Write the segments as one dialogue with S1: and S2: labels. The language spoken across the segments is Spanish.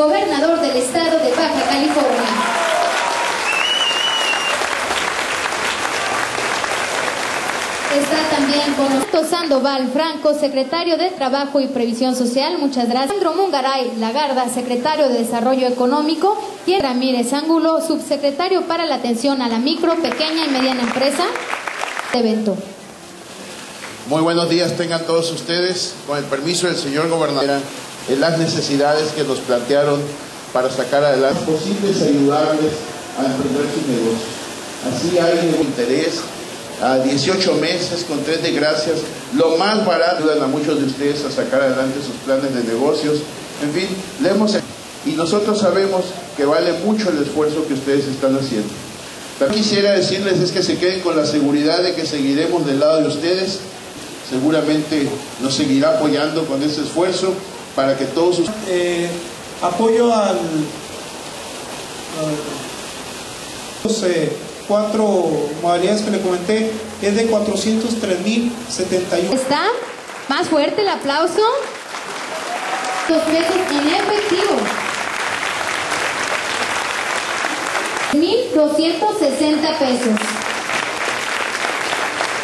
S1: gobernador del estado de Baja California. Está también con nosotros Sandoval Franco, secretario de Trabajo y Previsión Social. Muchas gracias. Sandro Mungaray Lagarda, secretario de Desarrollo Económico. Y Ramírez Ángulo, subsecretario para la atención a la micro, pequeña y mediana empresa. Evento.
S2: Muy buenos días tengan todos ustedes. Con el permiso del señor gobernador, en las necesidades que nos plantearon para sacar adelante posibles ayudarles a emprender sus negocios. Así hay un interés a 18 meses con tres de gracias, lo más barato, ayudan a muchos de ustedes a sacar adelante sus planes de negocios. En fin, le hemos y nosotros sabemos que vale mucho el esfuerzo que ustedes están haciendo. También quisiera decirles es que se queden con la seguridad de que seguiremos del lado de ustedes. Seguramente nos seguirá apoyando con ese esfuerzo para que todos sus...
S3: Eh, apoyo al, al cuatro modalidades que le comenté es de 403.071.
S1: ¿Está? Más fuerte el aplauso. Dos pesos en efectivo. 1.260 pesos.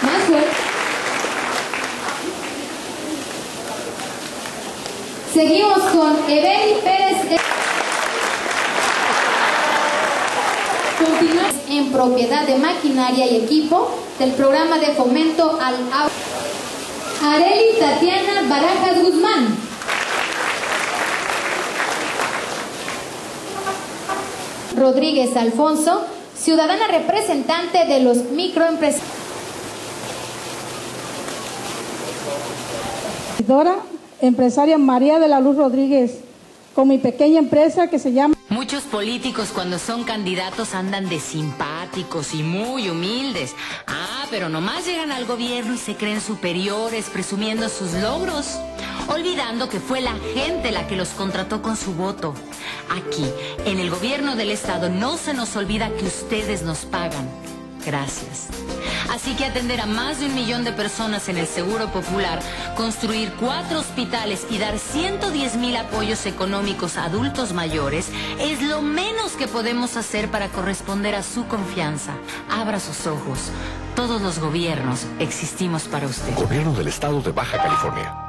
S1: Más fuerte. Seguimos con Ebeli Pérez. Continuamos en propiedad de maquinaria y equipo del programa de fomento al agua. Areli Tatiana Barajas Guzmán. Rodríguez Alfonso, ciudadana representante de los microempresarios.
S4: Empresaria María de la Luz Rodríguez, con mi pequeña empresa que se llama...
S5: Muchos políticos cuando son candidatos andan de simpáticos y muy humildes. Ah, pero nomás llegan al gobierno y se creen superiores presumiendo sus logros, olvidando que fue la gente la que los contrató con su voto. Aquí, en el gobierno del estado, no se nos olvida que ustedes nos pagan. Gracias. Así que atender a más de un millón de personas en el Seguro Popular, construir cuatro hospitales y dar 110 mil apoyos económicos a adultos mayores es lo menos que podemos hacer para corresponder a su confianza. Abra sus ojos. Todos los gobiernos existimos para usted.
S6: Gobierno del Estado de Baja California.